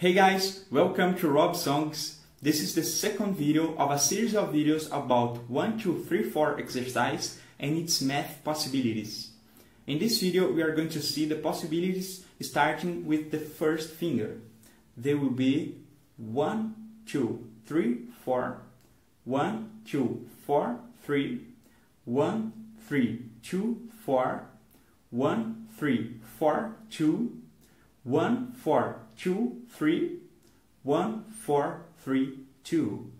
Hey guys, welcome to Robsongs. This is the second video of a series of videos about 1, 2, 3, 4 exercise and its math possibilities. In this video we are going to see the possibilities starting with the first finger. They will be 1, 2, 3, 4, 1, 2, 4, 3, 1, 3, 2, 4, 1, 3, 4, 2, 1, 4, 2, 3, 1, 4, 3, 2.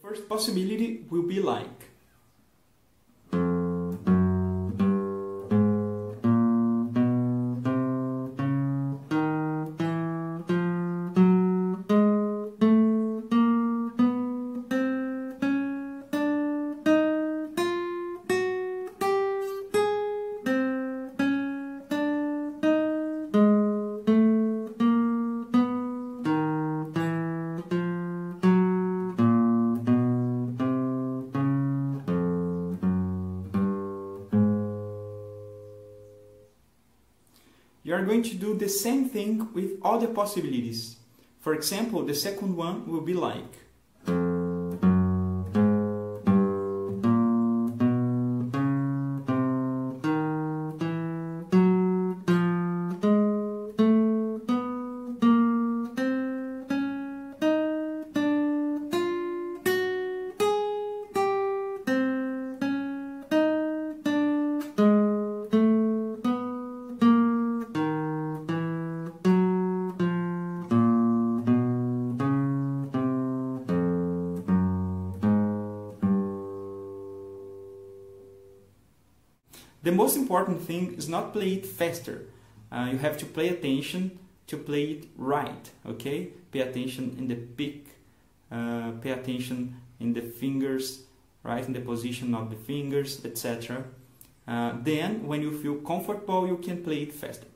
First possibility will be like you are going to do the same thing with all the possibilities. For example, the second one will be like The most important thing is not play it faster. Uh, you have to pay attention to play it right, okay? Pay attention in the pick, uh, pay attention in the fingers, right? In the position of the fingers, etc. Uh, then, when you feel comfortable, you can play it faster.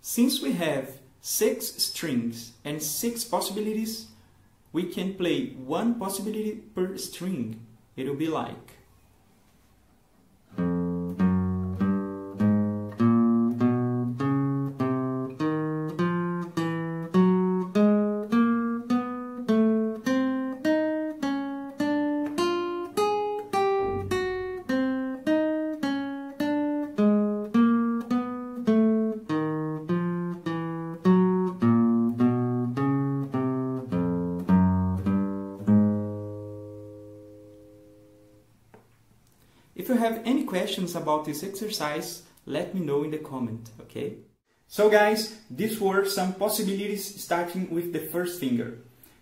Since we have six strings and six possibilities, we can play one possibility per string. It will be like you have any questions about this exercise, let me know in the comment, okay? So guys, these were some possibilities starting with the first finger.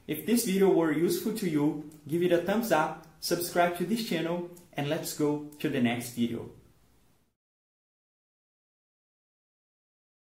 If this video were useful to you, give it a thumbs up, subscribe to this channel, and let's go to the next video.